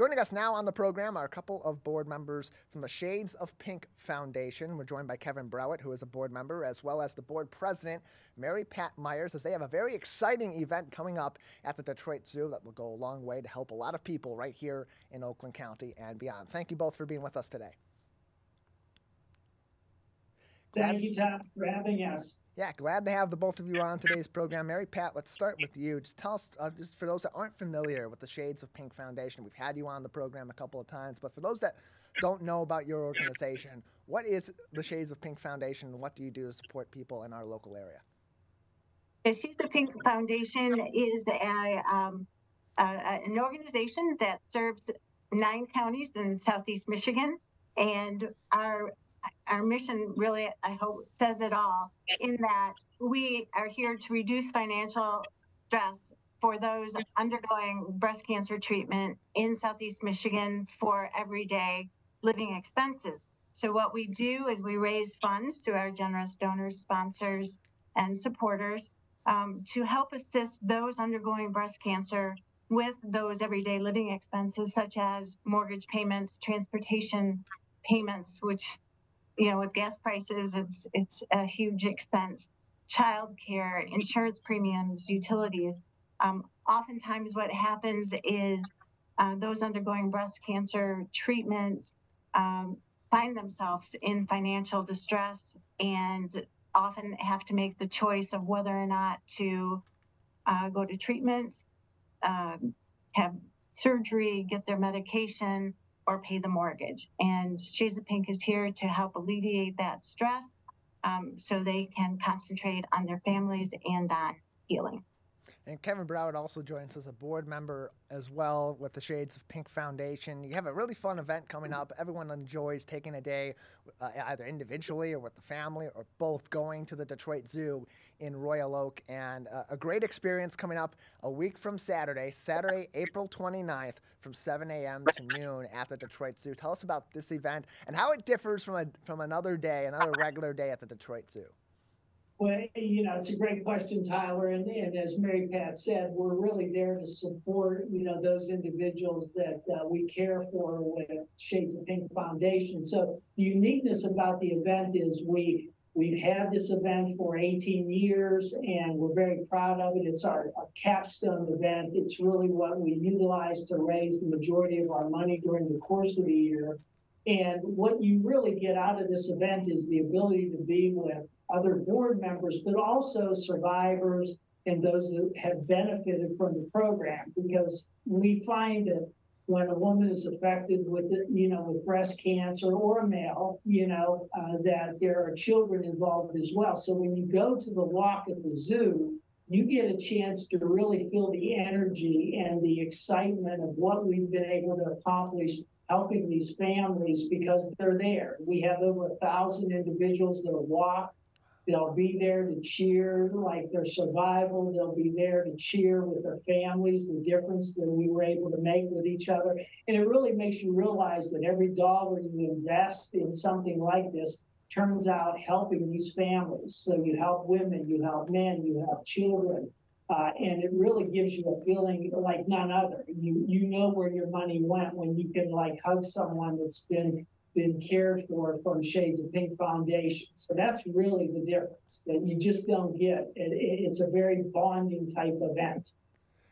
Joining us now on the program are a couple of board members from the Shades of Pink Foundation. We're joined by Kevin Browett, who is a board member, as well as the board president, Mary Pat Meyers, as they have a very exciting event coming up at the Detroit Zoo that will go a long way to help a lot of people right here in Oakland County and beyond. Thank you both for being with us today. Thank you, Tom, for having us. Yeah, glad to have the both of you on today's program. Mary Pat, let's start with you. Just tell us, uh, just for those that aren't familiar with the Shades of Pink Foundation, we've had you on the program a couple of times, but for those that don't know about your organization, what is the Shades of Pink Foundation and what do you do to support people in our local area? The Shades of Pink Foundation is a, um, a, an organization that serves nine counties in southeast Michigan, and our our mission really, I hope, says it all in that we are here to reduce financial stress for those undergoing breast cancer treatment in Southeast Michigan for everyday living expenses. So, what we do is we raise funds through our generous donors, sponsors, and supporters um, to help assist those undergoing breast cancer with those everyday living expenses, such as mortgage payments, transportation payments, which you know, with gas prices, it's it's a huge expense. Childcare, insurance premiums, utilities. Um, oftentimes, what happens is uh, those undergoing breast cancer treatment um, find themselves in financial distress and often have to make the choice of whether or not to uh, go to treatment, uh, have surgery, get their medication, or pay the mortgage. And Shades of Pink is here to help alleviate that stress um, so they can concentrate on their families and on healing. And Kevin Browett also joins as a board member as well with the Shades of Pink Foundation. You have a really fun event coming up. Everyone enjoys taking a day, uh, either individually or with the family or both, going to the Detroit Zoo in Royal Oak. And uh, a great experience coming up a week from Saturday, Saturday, April 29th, from 7 a.m. to noon at the Detroit Zoo. Tell us about this event and how it differs from, a, from another day, another regular day at the Detroit Zoo. Well, you know, it's a great question, Tyler. And, and as Mary Pat said, we're really there to support, you know, those individuals that uh, we care for with Shades of Pink Foundation. So the uniqueness about the event is we we've had this event for 18 years and we're very proud of it. It's our, our capstone event. It's really what we utilize to raise the majority of our money during the course of the year. And what you really get out of this event is the ability to be with other board members, but also survivors and those that have benefited from the program. Because we find that when a woman is affected with, you know, with breast cancer or a male, you know, uh, that there are children involved as well. So when you go to the walk at the zoo, you get a chance to really feel the energy and the excitement of what we've been able to accomplish helping these families because they're there. We have over a thousand individuals that walk They'll be there to cheer like their survival. They'll be there to cheer with their families, the difference that we were able to make with each other. And it really makes you realize that every dollar you invest in something like this turns out helping these families. So you help women, you help men, you help children. Uh, and it really gives you a feeling like none other. You you know where your money went when you can like hug someone that's been been cared for from Shades of Pink Foundation. So that's really the difference that you just don't get. It, it's a very bonding type event.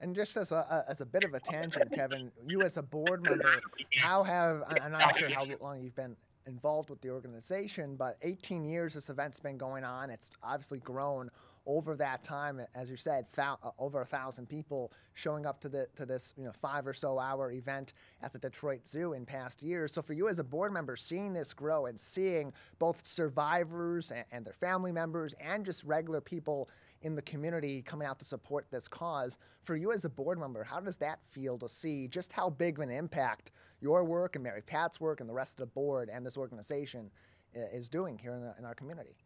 And just as a, as a bit of a tangent, Kevin, you as a board member, how have, I'm not sure how long you've been involved with the organization, but 18 years this event's been going on. It's obviously grown over that time, as you said, uh, over a thousand people showing up to the to this you know five or so hour event at the Detroit Zoo in past years. So for you as a board member, seeing this grow and seeing both survivors and, and their family members and just regular people in the community coming out to support this cause, for you as a board member, how does that feel to see just how big of an impact your work and Mary Pat's work and the rest of the board and this organization uh, is doing here in, the, in our community?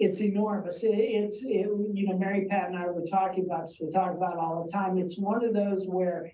It's enormous. It, it's, it, you know, Mary Pat and I were talking about this, we talk about all the time. It's one of those where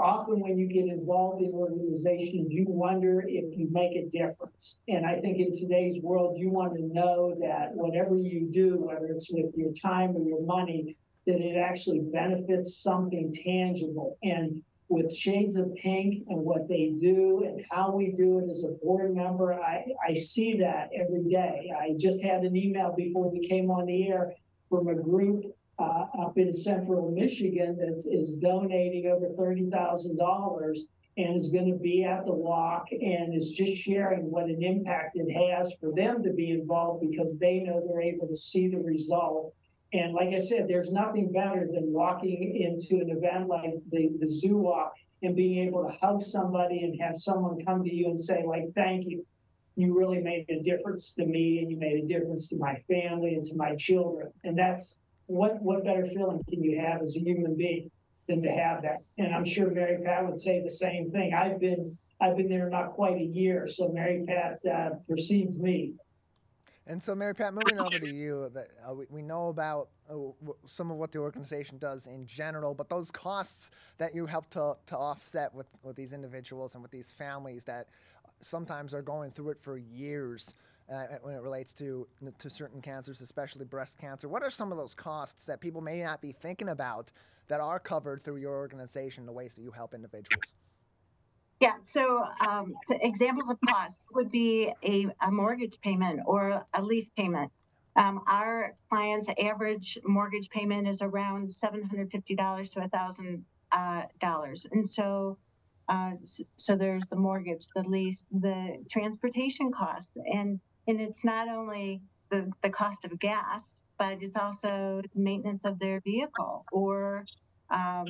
often when you get involved in organizations, you wonder if you make a difference. And I think in today's world, you want to know that whatever you do, whether it's with your time or your money, that it actually benefits something tangible. And with Shades of Pink and what they do and how we do it as a board member, I, I see that every day. I just had an email before we came on the air from a group uh, up in central Michigan that is donating over thirty thousand dollars and is going to be at the walk and is just sharing what an impact it has for them to be involved because they know they're able to see the result. And like I said, there's nothing better than walking into an event like the, the zoo walk and being able to hug somebody and have someone come to you and say, like, thank you. You really made a difference to me and you made a difference to my family and to my children. And that's what what better feeling can you have as a human being? than to have that. And I'm sure Mary Pat would say the same thing. I've been I've been there not quite a year, so Mary Pat uh, precedes me. And so, Mary Pat, moving over to you, that uh, we, we, know about uh, some of what the organization does in general, but those costs that you help to, to offset with, with these individuals and with these families that sometimes are going through it for years uh, when it relates to to certain cancers, especially breast cancer. What are some of those costs that people may not be thinking about that are covered through your organization, the ways that you help individuals? Yeah, so, um, examples of costs would be a, a, mortgage payment or a lease payment. Um, our clients' average mortgage payment is around $750 to $1,000. Uh, and so, uh, so there's the mortgage, the lease, the transportation costs, and and it's not only the, the cost of gas, but it's also maintenance of their vehicle or um,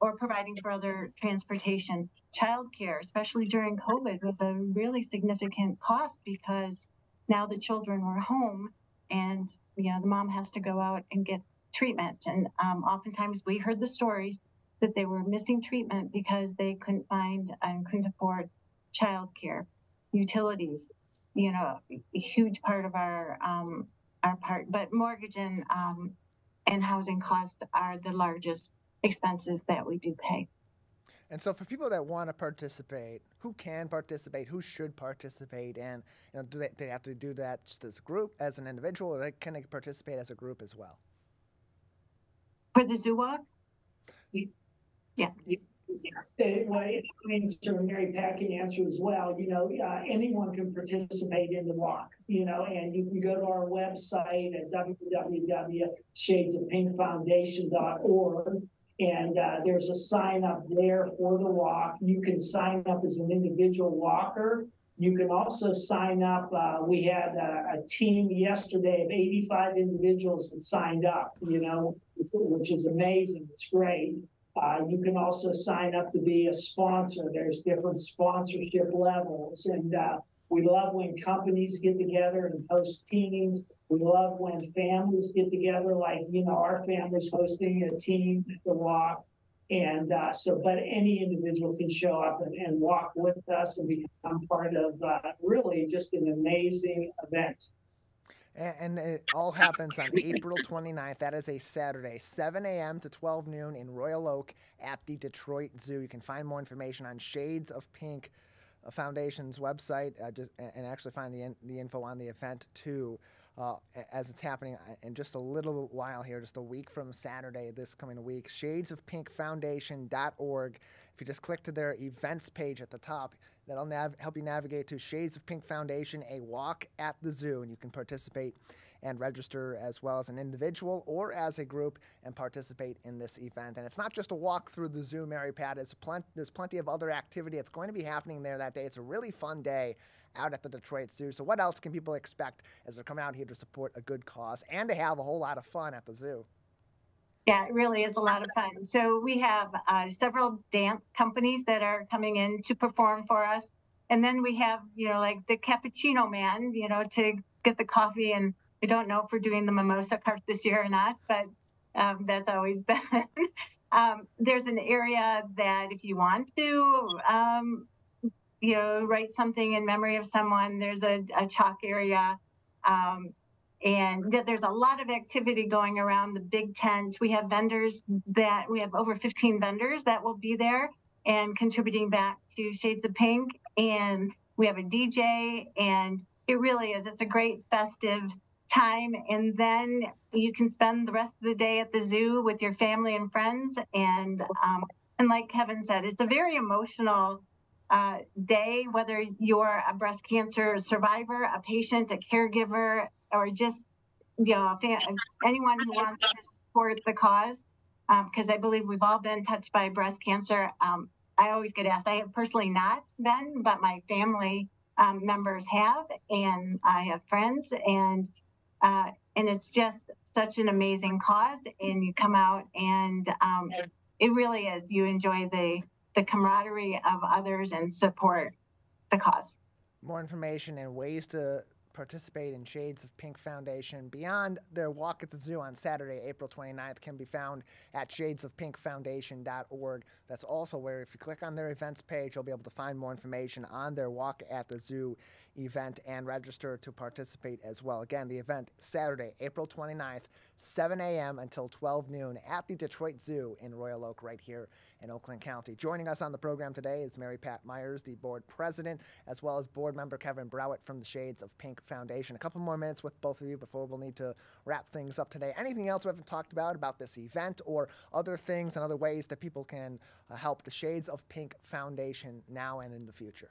or providing for other transportation. Childcare, especially during COVID, was a really significant cost because now the children were home and you know the mom has to go out and get treatment. And um, oftentimes we heard the stories that they were missing treatment because they couldn't find and couldn't afford childcare, utilities, you know, a huge part of our um, our part. But mortgage and um, and housing costs are the largest expenses that we do pay. And so, for people that want to participate, who can participate, who should participate, and you know, do they, do they have to do that just as a group, as an individual, or can they participate as a group as well? For the zoo walk? Yeah. Yeah. Well, I mean, sure Mary Pat can answer as well. You know, uh, anyone can participate in the walk. You know, and you can go to our website at www.shadesofpinkfoundation.org, and uh, there's a sign up there for the walk. You can sign up as an individual walker. You can also sign up. Uh, we had a, a, team yesterday of 85 individuals that signed up. You know, which is amazing. It's great. Uh, you can also sign up to be a sponsor. There's different sponsorship levels. And uh, we love when companies get together and host teams. We love when families get together, like, you know, our family's hosting a team to walk. And uh, so, but any individual can show up and, and walk with us and become part of uh, really just an amazing event and it all happens on April 29th. That is a Saturday, 7 a.m. to 12 noon in Royal Oak at the Detroit Zoo. You can find more information on Shades of Pink Foundation's website uh, just, and actually find the, in, the info on the event too. Uh, as it's happening uh, in just a little while here, just a week from Saturday, this coming week. Shadesofpinkfoundation.org. If you just click to their events page at the top, that'll nav- help you navigate to Shades of Pink Foundation, a walk at the zoo, and you can participate and register as well as an individual or as a group and participate in this event. And it's not just a walk through the zoo, Mary Pat. It's plen- there's plenty of other activity. It's going to be happening there that day. It's a really fun day out at the Detroit Zoo. So, what else can people expect as they're coming out here to support a good cause and to have a whole lot of fun at the zoo? Yeah, it really is a lot of fun. So we have uh, several dance companies that are coming in to perform for us. And then we have, you know, like the cappuccino man, you know, to get the coffee. And I don't know if we're doing the mimosa cart this year or not, but um, that's always been. um, there's an area that if you want to, um, you know, write something in memory of someone, there's a, a chalk area. Um, and there's a lot of activity going around the big tent. We have vendors that we have over 15 vendors that will be there and contributing back to Shades of Pink. And we have a DJ, and it really is. It's a great festive time. And then you can spend the rest of the day at the zoo with your family and friends. And um, and like Kevin said, it's a very emotional uh, day, whether you're a breast cancer survivor, a patient, a caregiver, or just you know, anyone who wants to support the cause. Because I believe we've all been touched by breast cancer. Um, I always get asked. I have personally not been, but my family um, members have, and I have friends, and uh, and it's just such an amazing cause. And you come out, and um, it really is. You enjoy the the camaraderie of others and support the cause. More information and ways to participate in Shades of Pink Foundation beyond their walk at the zoo on Saturday, April 29th can be found at shadesofpinkfoundation.org. That's also where, if you click on their events page, you'll be able to find more information on their walk at the zoo event and register to participate as well. Again, the event Saturday, April 29th, 7 a.m. until 12 noon at the Detroit Zoo in Royal Oak, right here in Oakland County. Joining us on the program today is Mary Pat Meyers, the board president, as well as board member Kevin Browett from the Shades of Pink Foundation. A couple more minutes with both of you before we'll need to wrap things up today. Anything else we haven't talked about about this event or other things and other ways that people can uh, help the Shades of Pink Foundation now and in the future?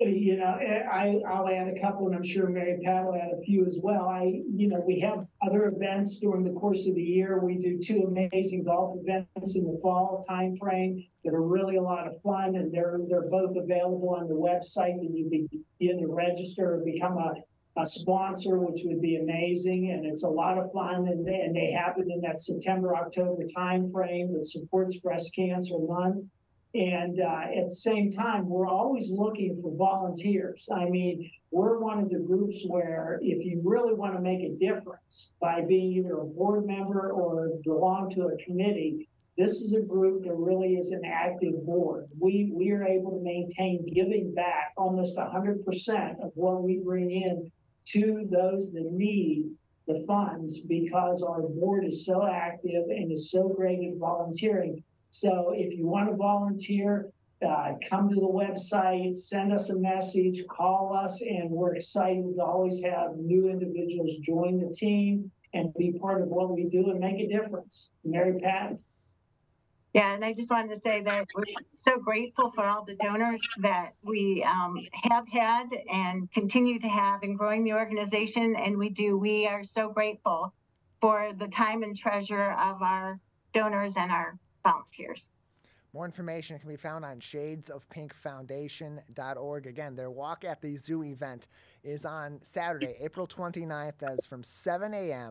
You know, eh, I, I'll add a couple, and I'm sure Mary Pat will add a few as well. I, you know, we have other events during the course of the year. We do two amazing golf events in the fall timeframe that are really a lot of fun, and they're they're both available on the website. And you begin to register or become a, a sponsor, which would be amazing. And it's a lot of fun, and they, and they happen in that September October timeframe that supports Breast Cancer Month. And uh, at the same time, we're always looking for volunteers. I mean, we're one of the groups where if you really want to make a difference by being either a board member or belong to a committee, this is a group that really is an active board. We we are able to maintain giving back almost 100% of what we bring in to those that need the funds because our board is so active and is so great at volunteering so if you want to volunteer, uh, come to the website, send us a message, call us, and we're excited to always have new individuals join the team and be part of what we do and make a difference. Mary Pat? Yeah, and I just wanted to say that we're so grateful for all the donors that we um, have had and continue to have in growing the organization. And we do, we are so grateful for the time and treasure of our donors and our volunteers. More information can be found on shadesofpinkfoundation.org. Again, their Walk at the Zoo event is on Saturday, April 29th. That's from 7 a.m.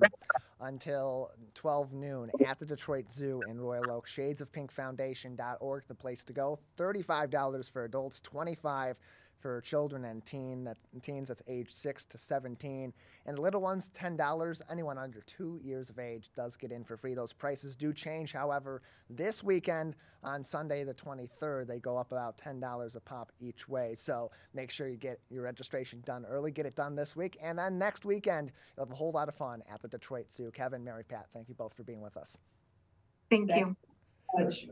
until 12 noon at the Detroit Zoo in Royal Oak. Shadesofpinkfoundation.org, the place to go. $35 for adults, 25 for children and teen that, teens that's age 6 to 17 and little ones $10 anyone under 2 years of age does get in for free. Those prices do change. However this weekend on sunday the 23rd they go up about $10 a pop each way. So make sure you get your registration done early. Get it done this week. And then next weekend you'll have a whole lot of fun at the detroit zoo. Kevin mary pat thank you both for being with us. Thank you. Much.